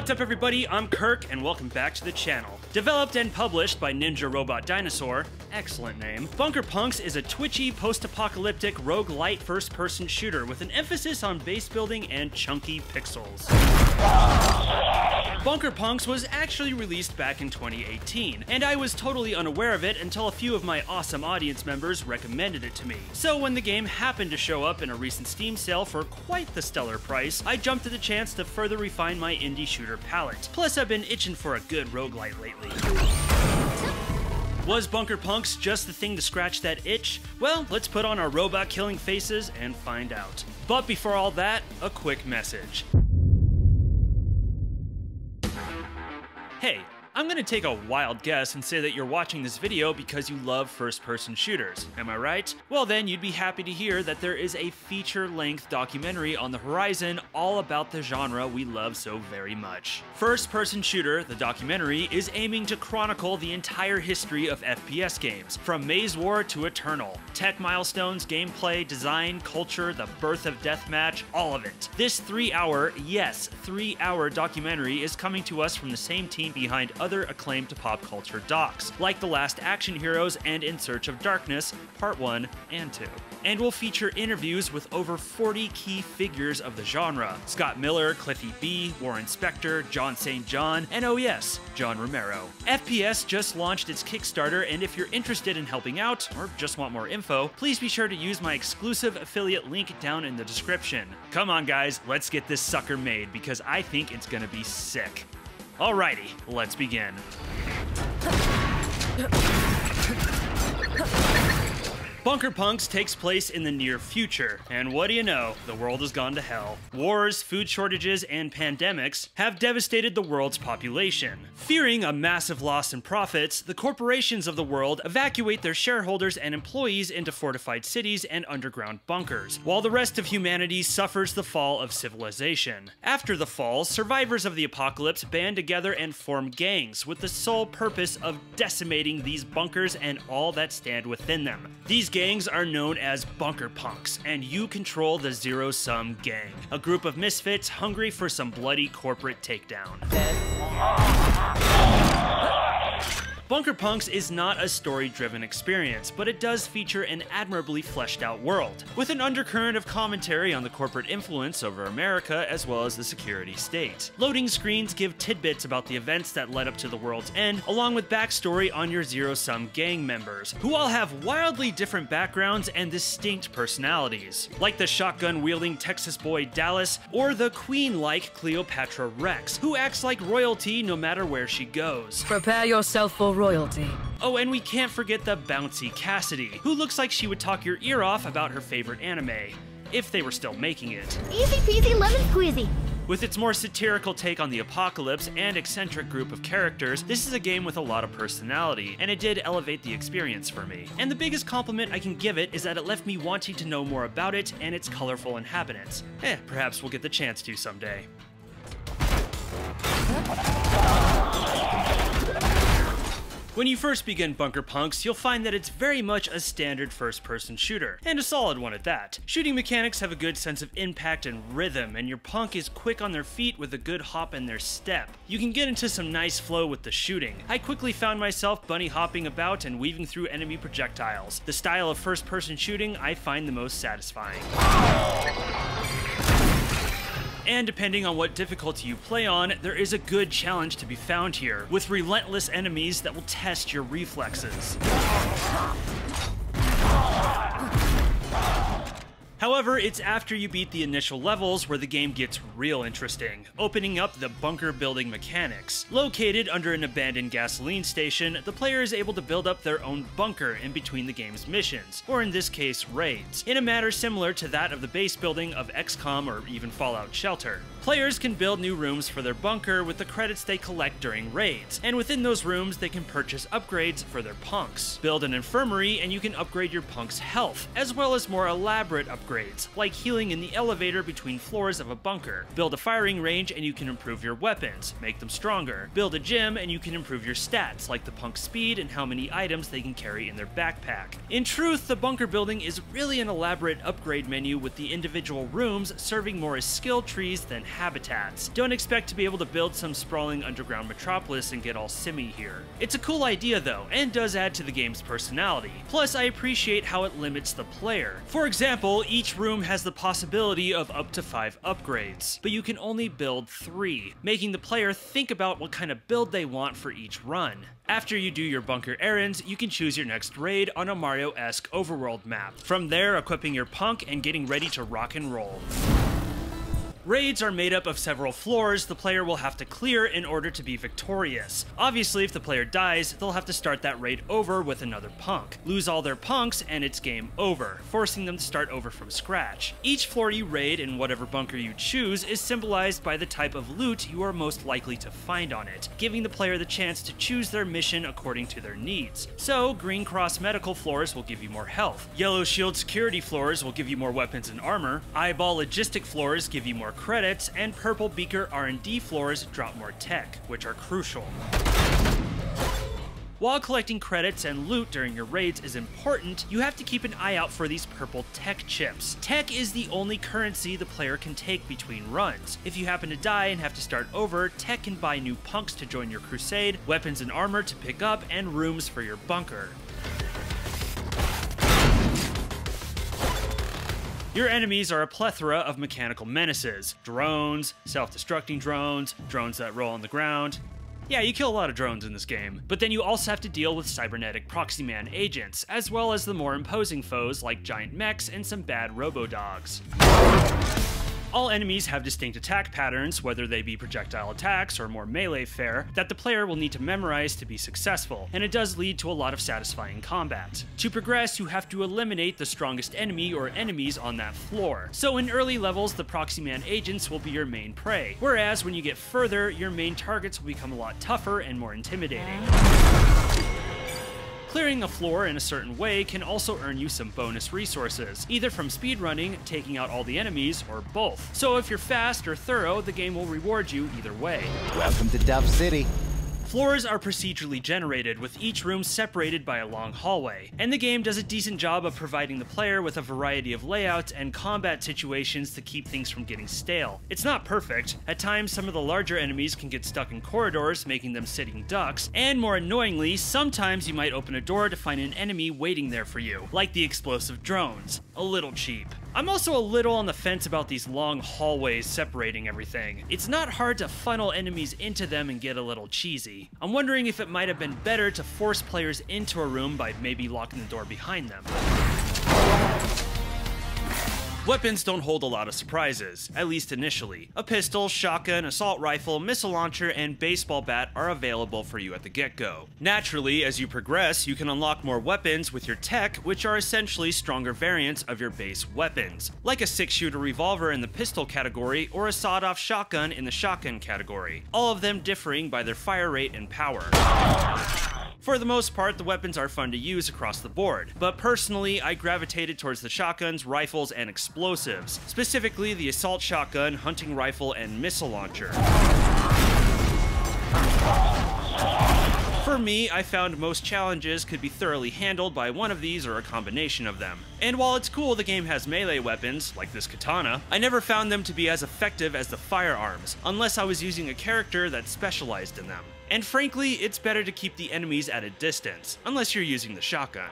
What's up, everybody? I'm Kirk, and welcome back to the channel. Developed and published by Ninja Robot Dinosaur, excellent name, Bunker Punks is a twitchy, post apocalyptic, rogue-lite first person shooter with an emphasis on base building and chunky pixels. Bunker Punks was actually released back in 2018, and I was totally unaware of it until a few of my awesome audience members recommended it to me. So when the game happened to show up in a recent Steam sale for quite the stellar price, I jumped at the chance to further refine my indie shooter palette. Plus, I've been itching for a good roguelite lately. Was Bunker Punks just the thing to scratch that itch? Well, let's put on our robot killing faces and find out. But before all that, a quick message. Hey, I'm gonna take a wild guess and say that you're watching this video because you love first person shooters. Am I right? Well, then you'd be happy to hear that there is a feature length documentary on the horizon all about the genre we love so very much. First person shooter, the documentary, is aiming to chronicle the entire history of FPS games, from Maze War to Eternal. Tech milestones, gameplay, design, culture, the birth of deathmatch, all of it. This three hour, yes, three hour documentary is coming to us from the same team behind other acclaimed pop culture docs, like The Last Action Heroes and In Search of Darkness, Part 1 and 2. And will feature interviews with over 40 key figures of the genre Scott Miller, Cliffy B, Warren Spector, John St. John, and oh yes, John Romero. FPS just launched its Kickstarter, and if you're interested in helping out, or just want more info, please be sure to use my exclusive affiliate link down in the description. Come on, guys, let's get this sucker made because I think it's gonna be sick. Alrighty, let's begin. Bunker Punks takes place in the near future, and what do you know? The world has gone to hell. Wars, food shortages, and pandemics have devastated the world's population. Fearing a massive loss in profits, the corporations of the world evacuate their shareholders and employees into fortified cities and underground bunkers, while the rest of humanity suffers the fall of civilization. After the fall, survivors of the apocalypse band together and form gangs with the sole purpose of decimating these bunkers and all that stand within them. These gangs are known as bunker punks, and you control the Zero Sum Gang, a group of misfits hungry for some bloody corporate takedown. Bunker Punks is not a story driven experience, but it does feature an admirably fleshed out world, with an undercurrent of commentary on the corporate influence over America as well as the security state. Loading screens give tidbits about the events that led up to the world's end, along with backstory on your Zero Sum gang members, who all have wildly different backgrounds and distinct personalities, like the shotgun wielding Texas boy Dallas, or the queen like Cleopatra Rex, who acts like royalty no matter where she goes. Prepare yourself for royalty. Oh, and we can't forget the bouncy Cassidy, who looks like she would talk your ear off about her favorite anime, if they were still making it. Easy peasy lemon squeezy. With its more satirical take on the apocalypse and eccentric group of characters, this is a game with a lot of personality, and it did elevate the experience for me. And the biggest compliment I can give it is that it left me wanting to know more about it and its colorful inhabitants. Eh, perhaps we'll get the chance to someday. When you first begin Bunker Punks, you'll find that it's very much a standard first person shooter, and a solid one at that. Shooting mechanics have a good sense of impact and rhythm, and your punk is quick on their feet with a good hop in their step. You can get into some nice flow with the shooting. I quickly found myself bunny hopping about and weaving through enemy projectiles. The style of first person shooting I find the most satisfying and depending on what difficulty you play on, there is a good challenge to be found here, with relentless enemies that will test your reflexes. However, it's after you beat the initial levels where the game gets real interesting, opening up the bunker building mechanics. Located under an abandoned gasoline station, the player is able to build up their own bunker in between the game's missions, or in this case, raids, in a manner similar to that of the base building of XCOM or even Fallout Shelter. Players can build new rooms for their bunker with the credits they collect during raids, and within those rooms they can purchase upgrades for their punks. Build an infirmary and you can upgrade your punk's health, as well as more elaborate upgrades, like healing in the elevator between floors of a bunker. Build a firing range and you can improve your weapons, make them stronger. Build a gym and you can improve your stats, like the punk's speed and how many items they can carry in their backpack. In truth, the bunker building is really an elaborate upgrade menu with the individual rooms serving more as skill trees than habitats. Don't expect to be able to build some sprawling underground metropolis and get all simmy here. It's a cool idea though, and does add to the game's personality. Plus, I appreciate how it limits the player. For example, each room has the possibility of up to 5 upgrades, but you can only build 3, making the player think about what kind of build they want for each run. After you do your bunker errands, you can choose your next raid on a Mario-esque overworld map. From there, equipping your punk and getting ready to rock and roll. Raids are made up of several floors the player will have to clear in order to be victorious. Obviously, if the player dies, they'll have to start that raid over with another punk. Lose all their punks, and it's game over, forcing them to start over from scratch. Each floor you raid in whatever bunker you choose is symbolized by the type of loot you are most likely to find on it, giving the player the chance to choose their mission according to their needs. So, Green Cross medical floors will give you more health, Yellow Shield security floors will give you more weapons and armor, Eyeball logistic floors give you more more credits, and Purple Beaker R&D floors drop more tech, which are crucial. While collecting credits and loot during your raids is important, you have to keep an eye out for these purple tech chips. Tech is the only currency the player can take between runs. If you happen to die and have to start over, tech can buy new punks to join your crusade, weapons and armor to pick up, and rooms for your bunker. Your enemies are a plethora of mechanical menaces drones, self destructing drones, drones that roll on the ground. Yeah, you kill a lot of drones in this game, but then you also have to deal with cybernetic proxy man agents, as well as the more imposing foes like giant mechs and some bad robo dogs. All enemies have distinct attack patterns, whether they be projectile attacks or more melee fare, that the player will need to memorize to be successful, and it does lead to a lot of satisfying combat. To progress, you have to eliminate the strongest enemy or enemies on that floor. So in early levels, the Proxy Man agents will be your main prey, whereas when you get further, your main targets will become a lot tougher and more intimidating. Clearing a floor in a certain way can also earn you some bonus resources, either from speedrunning, taking out all the enemies, or both. So if you're fast or thorough, the game will reward you either way. Welcome to Dove City. Floors are procedurally generated, with each room separated by a long hallway, and the game does a decent job of providing the player with a variety of layouts and combat situations to keep things from getting stale. It's not perfect, at times some of the larger enemies can get stuck in corridors, making them sitting ducks, and more annoyingly, sometimes you might open a door to find an enemy waiting there for you, like the explosive drones. A little cheap. I'm also a little on the fence about these long hallways separating everything. It's not hard to funnel enemies into them and get a little cheesy. I'm wondering if it might have been better to force players into a room by maybe locking the door behind them. Weapons don't hold a lot of surprises, at least initially. A pistol, shotgun, assault rifle, missile launcher, and baseball bat are available for you at the get-go. Naturally, as you progress, you can unlock more weapons with your tech, which are essentially stronger variants of your base weapons, like a six-shooter revolver in the pistol category or a sawed-off shotgun in the shotgun category, all of them differing by their fire rate and power. For the most part, the weapons are fun to use across the board, but personally, I gravitated towards the shotguns, rifles, and explosives, specifically the assault shotgun, hunting rifle, and missile launcher. For me, I found most challenges could be thoroughly handled by one of these or a combination of them. And while it's cool the game has melee weapons, like this katana, I never found them to be as effective as the firearms, unless I was using a character that specialized in them. And frankly, it's better to keep the enemies at a distance, unless you're using the shotgun.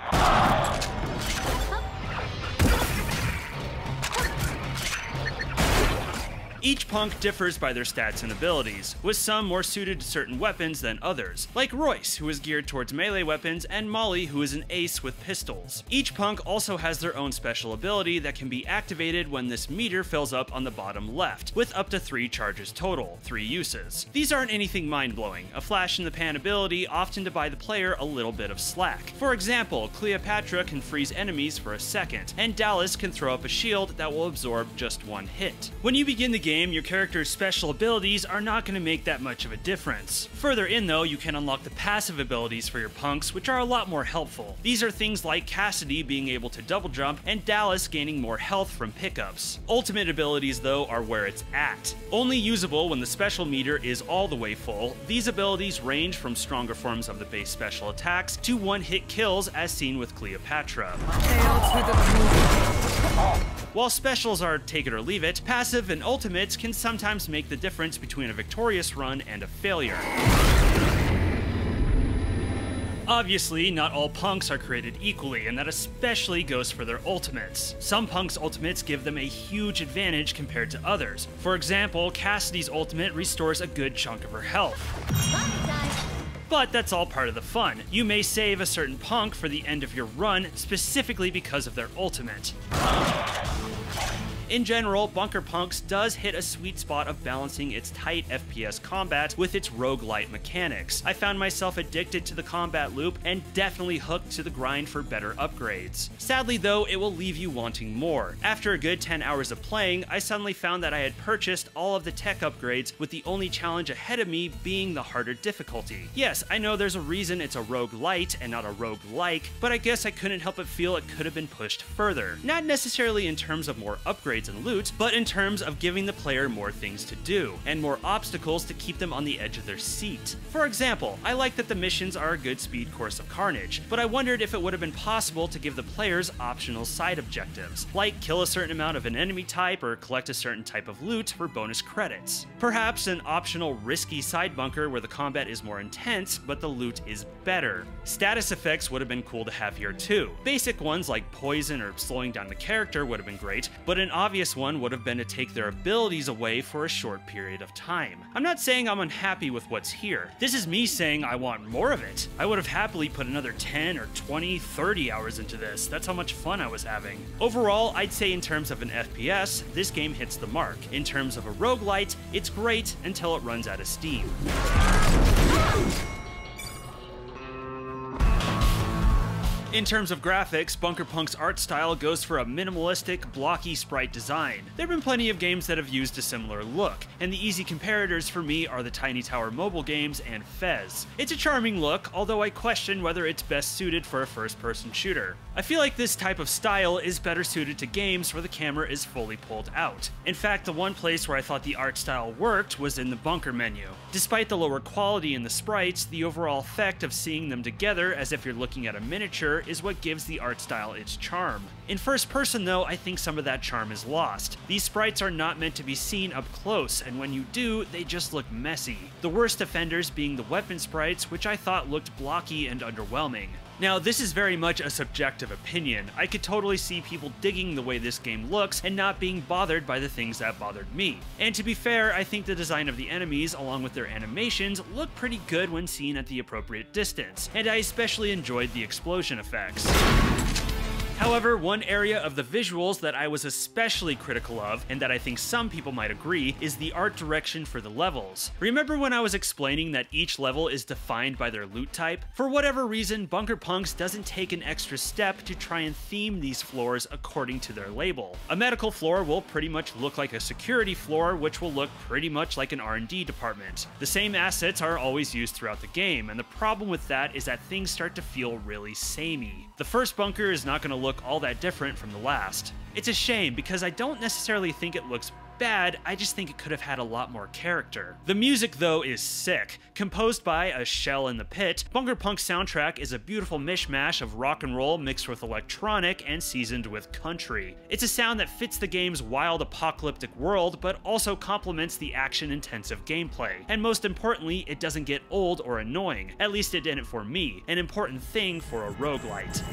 Each punk differs by their stats and abilities, with some more suited to certain weapons than others, like Royce, who is geared towards melee weapons, and Molly, who is an ace with pistols. Each punk also has their own special ability that can be activated when this meter fills up on the bottom left, with up to 3 charges total, 3 uses. These aren't anything mind-blowing, a flash in the pan ability often to buy the player a little bit of slack. For example, Cleopatra can freeze enemies for a second, and Dallas can throw up a shield that will absorb just one hit. When you begin the game, your character's special abilities are not going to make that much of a difference. Further in though, you can unlock the passive abilities for your punks, which are a lot more helpful. These are things like Cassidy being able to double jump, and Dallas gaining more health from pickups. Ultimate abilities though are where it's at. Only usable when the special meter is all the way full, these abilities range from stronger forms of the base special attacks to one-hit kills as seen with Cleopatra. While specials are take it or leave it, passive and ultimate ultimates can sometimes make the difference between a victorious run and a failure. Obviously, not all punks are created equally, and that especially goes for their ultimates. Some punks' ultimates give them a huge advantage compared to others. For example, Cassidy's ultimate restores a good chunk of her health. But that's all part of the fun. You may save a certain punk for the end of your run specifically because of their ultimate. In general, Bunker Punks does hit a sweet spot of balancing its tight FPS combat with its roguelite mechanics. I found myself addicted to the combat loop and definitely hooked to the grind for better upgrades. Sadly though, it will leave you wanting more. After a good 10 hours of playing, I suddenly found that I had purchased all of the tech upgrades with the only challenge ahead of me being the harder difficulty. Yes, I know there's a reason it's a roguelite and not a roguelike, but I guess I couldn't help but feel it could have been pushed further. Not necessarily in terms of more upgrades upgrades and loot, but in terms of giving the player more things to do, and more obstacles to keep them on the edge of their seat. For example, I like that the missions are a good speed course of carnage, but I wondered if it would have been possible to give the players optional side objectives, like kill a certain amount of an enemy type or collect a certain type of loot for bonus credits. Perhaps an optional risky side bunker where the combat is more intense, but the loot is better. Status effects would have been cool to have here too. Basic ones like poison or slowing down the character would have been great, but an obvious one would have been to take their abilities away for a short period of time. I'm not saying I'm unhappy with what's here. This is me saying I want more of it. I would have happily put another 10 or 20, 30 hours into this. That's how much fun I was having. Overall, I'd say in terms of an FPS, this game hits the mark. In terms of a roguelite, it's great until it runs out of steam. In terms of graphics, Bunker Punk's art style goes for a minimalistic, blocky sprite design. There have been plenty of games that have used a similar look, and the easy comparators for me are the Tiny Tower mobile games and Fez. It's a charming look, although I question whether it's best suited for a first-person shooter. I feel like this type of style is better suited to games where the camera is fully pulled out. In fact, the one place where I thought the art style worked was in the bunker menu. Despite the lower quality in the sprites, the overall effect of seeing them together as if you're looking at a miniature is what gives the art style its charm. In first person though, I think some of that charm is lost. These sprites are not meant to be seen up close, and when you do, they just look messy. The worst offenders being the weapon sprites, which I thought looked blocky and underwhelming. Now, this is very much a subjective opinion. I could totally see people digging the way this game looks and not being bothered by the things that bothered me. And to be fair, I think the design of the enemies, along with their animations, look pretty good when seen at the appropriate distance, and I especially enjoyed the explosion effects. However, one area of the visuals that I was especially critical of, and that I think some people might agree, is the art direction for the levels. Remember when I was explaining that each level is defined by their loot type? For whatever reason, Bunker Punks doesn't take an extra step to try and theme these floors according to their label. A medical floor will pretty much look like a security floor, which will look pretty much like an R&D department. The same assets are always used throughout the game, and the problem with that is that things start to feel really samey. The first bunker is not going to look look all that different from the last. It's a shame because I don't necessarily think it looks bad, I just think it could have had a lot more character. The music, though, is sick. Composed by A Shell in the Pit, Bunker Punk's soundtrack is a beautiful mishmash of rock and roll mixed with electronic and seasoned with country. It's a sound that fits the game's wild apocalyptic world, but also complements the action-intensive gameplay. And most importantly, it doesn't get old or annoying. At least it didn't for me, an important thing for a roguelite.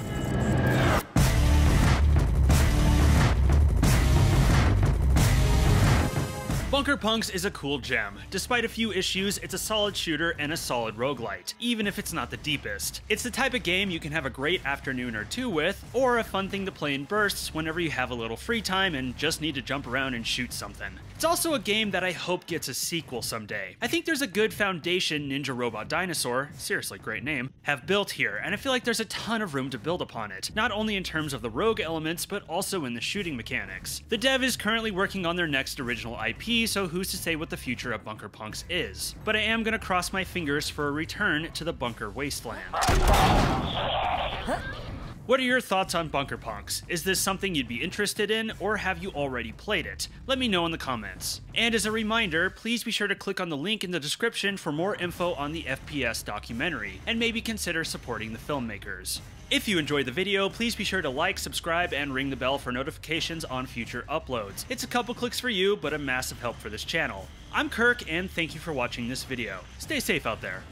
Bunker Punks is a cool gem. Despite a few issues, it's a solid shooter and a solid roguelite, even if it's not the deepest. It's the type of game you can have a great afternoon or two with, or a fun thing to play in bursts whenever you have a little free time and just need to jump around and shoot something. It's also a game that I hope gets a sequel someday. I think there's a good foundation Ninja Robot Dinosaur, seriously great name, have built here, and I feel like there's a ton of room to build upon it, not only in terms of the rogue elements, but also in the shooting mechanics. The dev is currently working on their next original IP, so who's to say what the future of Bunker Punks is? But I am gonna cross my fingers for a return to the Bunker Wasteland. What are your thoughts on Bunker Punks? Is this something you'd be interested in, or have you already played it? Let me know in the comments. And as a reminder, please be sure to click on the link in the description for more info on the FPS documentary, and maybe consider supporting the filmmakers. If you enjoyed the video, please be sure to like, subscribe, and ring the bell for notifications on future uploads. It's a couple clicks for you, but a massive help for this channel. I'm Kirk, and thank you for watching this video. Stay safe out there.